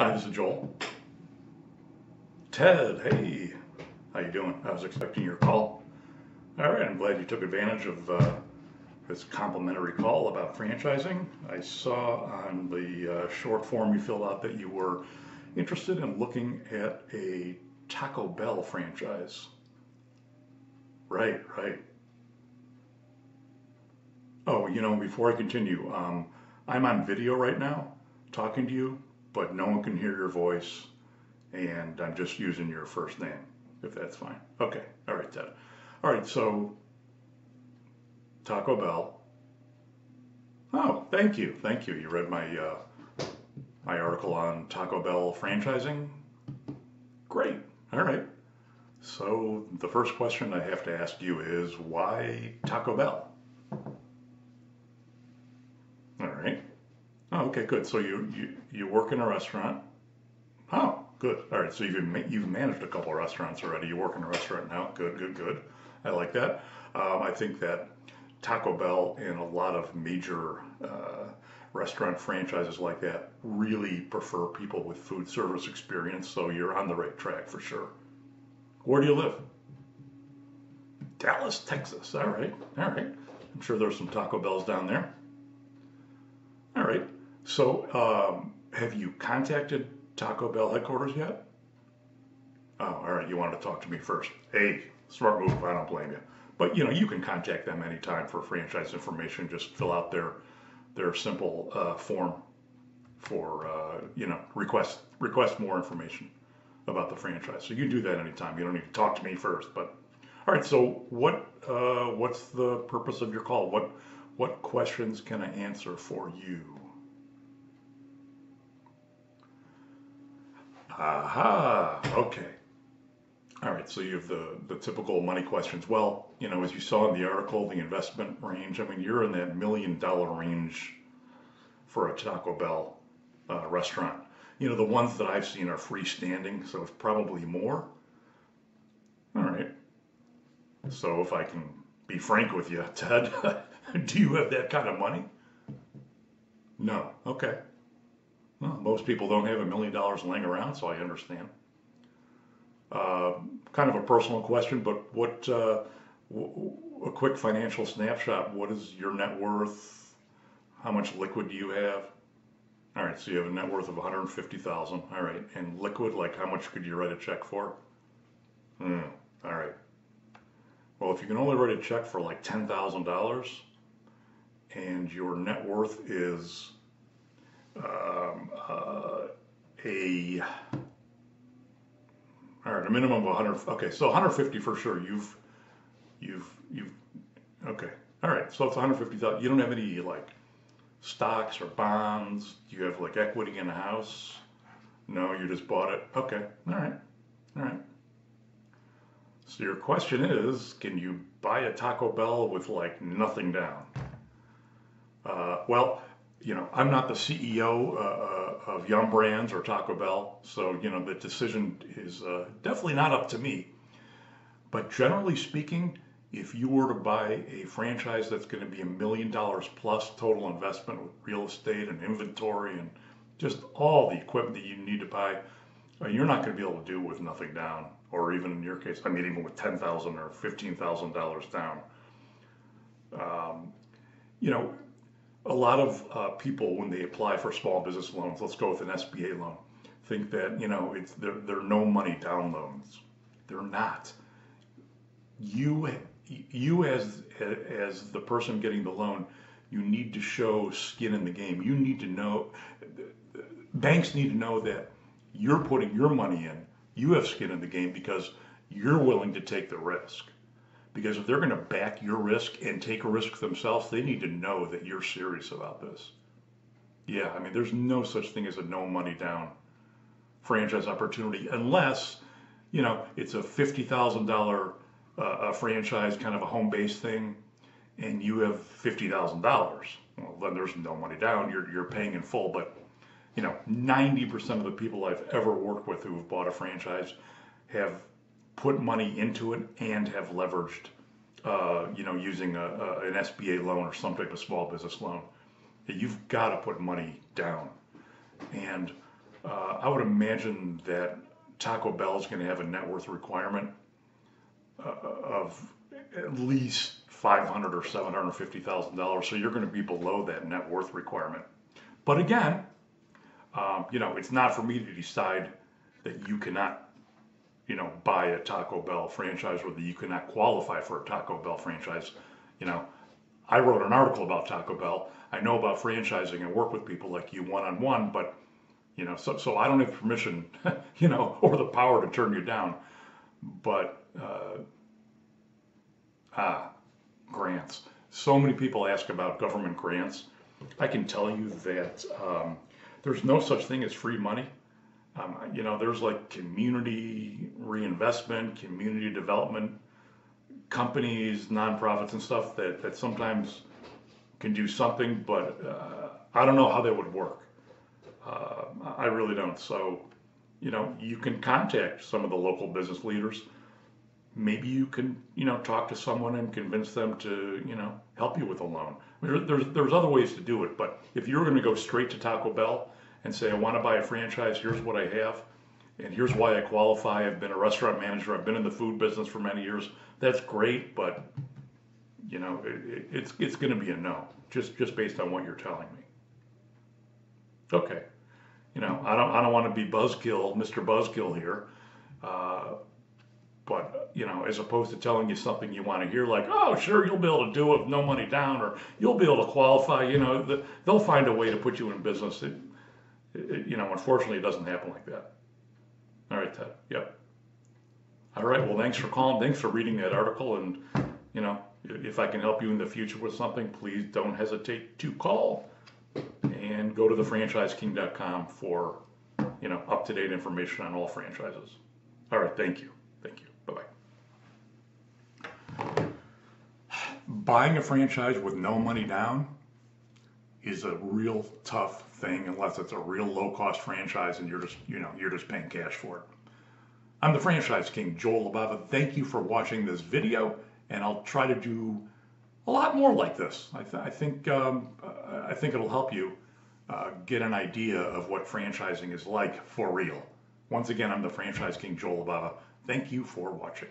Hi, this is Joel. Ted, hey, how you doing? I was expecting your call. All right, I'm glad you took advantage of uh, this complimentary call about franchising. I saw on the uh, short form you filled out that you were interested in looking at a Taco Bell franchise. Right, right. Oh, you know, before I continue, um, I'm on video right now talking to you, but no one can hear your voice, and I'm just using your first name, if that's fine. Okay, all right, Ted. All right, so Taco Bell. Oh, thank you, thank you. You read my uh, my article on Taco Bell franchising. Great. All right. So the first question I have to ask you is why Taco Bell? All right. Oh, okay, good. So you you, you work in a restaurant. Oh, good. All right. So you've you've managed a couple of restaurants already. You work in a restaurant now. Good, good, good. I like that. Um, I think that Taco Bell and a lot of major uh, restaurant franchises like that really prefer people with food service experience. So you're on the right track for sure. Where do you live? Dallas, Texas. All right. All right. I'm sure there's some Taco Bells down there. All right. So, um, have you contacted Taco Bell headquarters yet? Oh, all right. You wanted to talk to me first. Hey, smart move. I don't blame you. But you know, you can contact them anytime for franchise information. Just fill out their their simple uh, form for uh, you know request request more information about the franchise. So you can do that anytime. You don't need to talk to me first. But all right. So what uh, what's the purpose of your call? What what questions can I answer for you? Aha. Okay. All right. So you have the the typical money questions. Well, you know, as you saw in the article, the investment range. I mean, you're in that million dollar range for a Taco Bell uh, restaurant. You know, the ones that I've seen are freestanding, so it's probably more. All right. So if I can be frank with you, Ted, do you have that kind of money? No. Okay. Well, most people don't have a million dollars laying around, so I understand. Uh, kind of a personal question, but what, uh, w- a quick financial snapshot, what is your net worth? How much liquid do you have? All right, so you have a net worth of 150,000. All right, and liquid, like how much could you write a check for? Hmm. All right. Well, if you can only write a check for like $10,000 and your net worth is um, uh, a all right, a minimum of 100. Okay, so 150 for sure. You've you've you've okay. All right, so it's 150,000. You don't have any like stocks or bonds. Do you have like equity in a house? No, you just bought it. Okay, all right, all right. So your question is, can you buy a Taco Bell with like nothing down? Uh, well, you know, I'm not the CEO uh, uh, of Yum Brands or Taco Bell, so you know the decision is uh, definitely not up to me. But generally speaking, if you were to buy a franchise that's going to be a million dollars plus total investment with real estate and inventory and just all the equipment that you need to buy, uh, you're not going to be able to do with nothing down, or even in your case, I mean, even with ten thousand or fifteen thousand dollars down. Um, you know, a lot of uh, people when they apply for small business loans, let's go with an SBA loan, think that you know it's they're, they're no money down loans. They're not. You you as as the person getting the loan, you need to show skin in the game. You need to know banks need to know that you're putting your money in. You have skin in the game because you're willing to take the risk. Because if they're going to back your risk and take a risk themselves, they need to know that you're serious about this. Yeah, I mean, there's no such thing as a no money down franchise opportunity unless, you know, it's a $50,000 uh, a franchise, kind of a home base thing, and you have $50,000. Well, then there's no money down. You're, you're paying in full. But, you know, 90% of the people I've ever worked with who have bought a franchise have put money into it and have leveraged, uh, you know, using a, a, an SBA loan or some type of small business loan. You've got to put money down. And uh, I would imagine that Taco Bell is going to have a net worth requirement uh, of at least five hundred or seven hundred fifty thousand dollars. So you're going to be below that net worth requirement. But again, um, you know, it's not for me to decide that you cannot, you know, buy a Taco Bell franchise that you cannot qualify for a Taco Bell franchise. You know, I wrote an article about Taco Bell. I know about franchising and work with people like you one on one, but you know, so so I don't have permission, you know, or the power to turn you down. But uh, ah, grants. So many people ask about government grants. I can tell you that um, there's no such thing as free money. Um, you know, there's like community reinvestment, community development companies, nonprofits, and stuff that, that sometimes can do something, but uh, I don't know how that would work. Uh, I really don't. So, you know, you can contact some of the local business leaders. Maybe you can, you know, talk to someone and convince them to, you know, help you with a loan. there's there's other ways to do it, but if you're going to go straight to Taco Bell and say, I want to buy a franchise, here's what I have, and here's why I qualify. I've been a restaurant manager. I've been in the food business for many years. That's great, but you know, it, it's it's going to be a no, just just based on what you're telling me. Okay, you know, I don't I don't want to be buzzkill, Mr. Buzzkill here, uh, but you know, as opposed to telling you something you want to hear, like, oh, sure, you'll be able to do it with no money down, or you'll be able to qualify. You know, the, they'll find a way to put you in business. It, it, you know, unfortunately, it doesn't happen like that. All right, Ted. Yep. All right. Well, thanks for calling. Thanks for reading that article. And, you know, if I can help you in the future with something, please don't hesitate to call and go to thefranchiseking.com for, you know, up to date information on all franchises. All right. Thank you. Thank you. Bye bye. Buying a franchise with no money down is a real tough thing unless it's a real low cost franchise and you're just you know you're just paying cash for it. I'm the franchise king Joel Libava. Thank you for watching this video, and I'll try to do a lot more like this. I, th- I think um, I think it'll help you uh, get an idea of what franchising is like for real. Once again, I'm the franchise king Joel Libava. Thank you for watching.